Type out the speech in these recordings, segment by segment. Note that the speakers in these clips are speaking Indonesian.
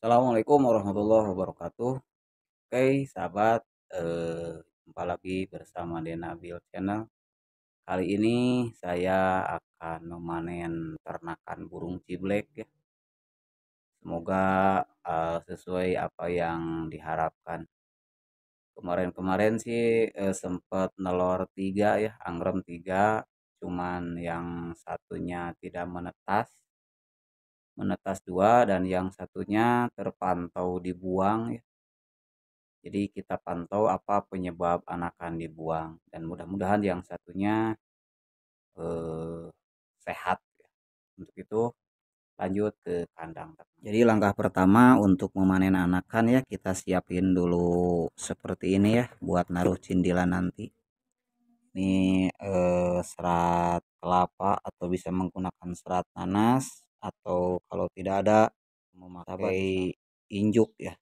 Assalamualaikum warahmatullahi wabarakatuh. Oke, sahabat, eh, jumpa lagi bersama Dena Build Channel. Kali ini saya akan memanen ternakan burung ciblek ya. Semoga eh, sesuai apa yang diharapkan. Kemarin-kemarin sih eh, sempat nelor tiga ya, angrem tiga, cuman yang satunya tidak menetas menetas dua dan yang satunya terpantau dibuang ya. Jadi kita pantau apa penyebab anakan dibuang dan mudah-mudahan yang satunya eh, sehat ya. Untuk itu lanjut ke kandang. Jadi langkah pertama untuk memanen anakan ya kita siapin dulu seperti ini ya buat naruh cindilan nanti. Ini eh, serat kelapa atau bisa menggunakan serat nanas atau kalau tidak ada memakai injuk ya.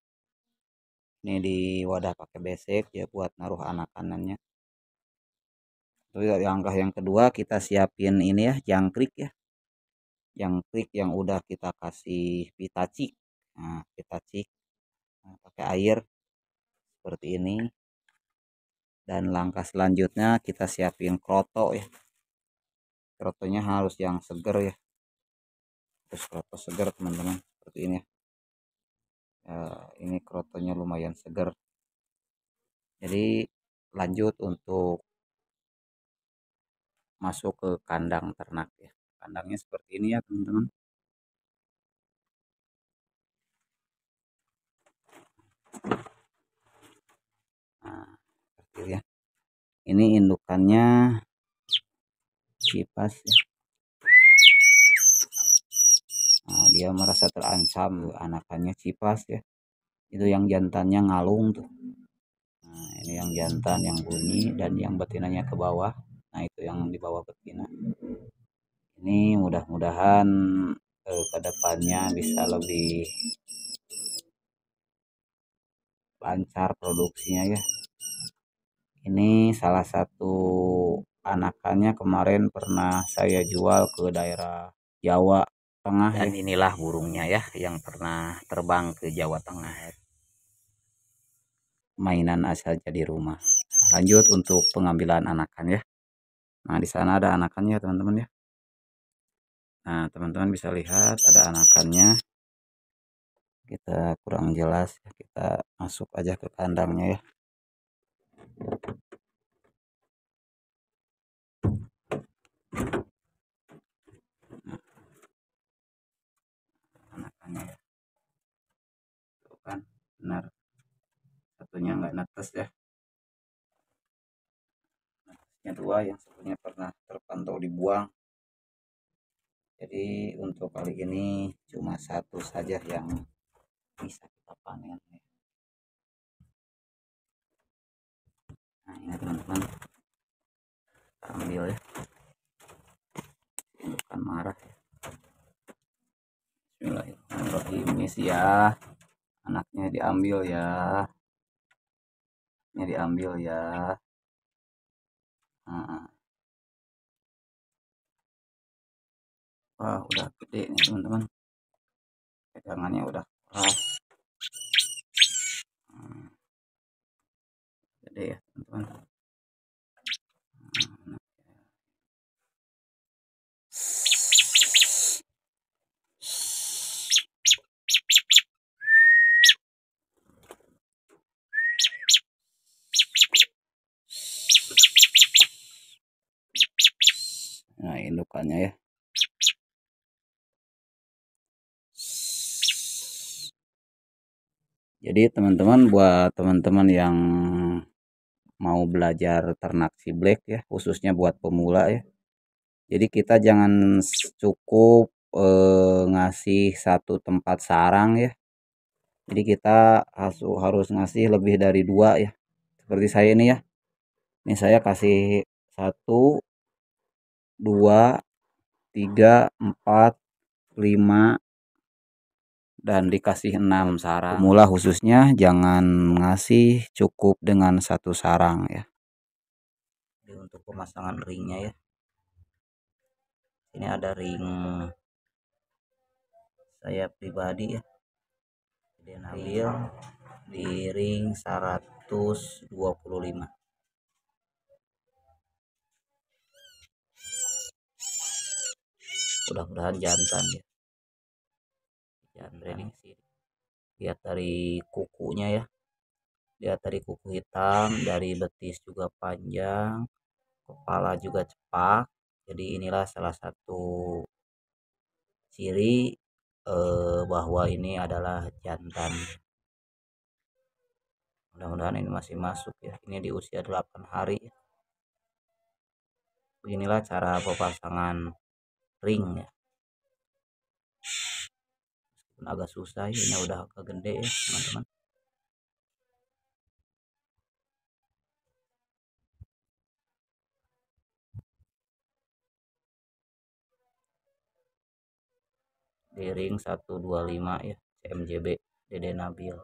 Ini di wadah pakai besek ya buat naruh anak-anaknya terus langkah yang kedua kita siapin ini ya jangkrik ya. Jangkrik yang udah kita kasih pitacik nah pitacik nah, pakai air seperti ini. Dan langkah selanjutnya kita siapin kroto ya. Krotonya harus yang seger ya terus kroto segar teman-teman. Seperti ini ya. Ini krotonya lumayan segar. Jadi lanjut untuk masuk ke kandang ternak ya. Kandangnya seperti ini ya teman-teman. Nah seperti ya. Ini indukannya kipas ya nah, dia merasa terancam anakannya cipas ya. Itu yang jantannya ngalung tuh. Nah ini yang jantan yang bunyi dan yang betinanya ke bawah. Nah itu yang di bawah betina. Ini mudah-mudahan eh, ke depannya bisa lebih lancar produksinya ya. Ini salah satu anakannya kemarin pernah saya jual ke daerah Jawa Tengah dan ya. inilah burungnya ya yang pernah terbang ke Jawa Tengah ya. mainan asal jadi rumah. Lanjut untuk pengambilan anakan ya. Nah di sana ada anakannya teman-teman ya. Nah teman-teman bisa lihat ada anakannya. Kita kurang jelas ya kita masuk aja ke kandangnya ya anakannya ya tuh kan benar. Satunya nggak netes ya. Netesnya dua yang satunya pernah terpantau dibuang. Jadi untuk kali ini cuma satu saja yang bisa kita panen. Nah ini teman-teman. Ambil ya. Bukan marah ya. Bismillahirrahmanirrahim ya anaknya diambil ya. Ini diambil ya. Nah. wah udah gede nih teman-teman. Pegangannya udah keras. Nah. gede ya teman-teman nah indukannya ya jadi teman-teman buat teman-teman yang mau belajar ternak si black ya khususnya buat pemula ya jadi kita jangan cukup eh, ngasih satu tempat sarang ya. Jadi kita harus harus ngasih lebih dari dua ya. Seperti saya ini ya. Ini saya kasih satu dua tiga empat lima dan dikasih enam sarang. Mula khususnya jangan ngasih cukup dengan satu sarang ya. Ini untuk pemasangan ringnya ya. Ini ada ring saya pribadi ya. Dede Nabil di ring 125 mudah-mudahan jantan ya jantan sih. Lihat dari kukunya ya. Lihat dari kuku hitam dari betis juga panjang kepala juga cepak. Jadi inilah salah satu ciri eh, bahwa ini adalah jantan. Mudah-mudahan ini masih masuk ya. Ini di usia 8 hari. Beginilah cara pemasangan ring ya agak susah ini udah agak gede ya teman-teman. Di ring 125 ya CMJB Dede Nabil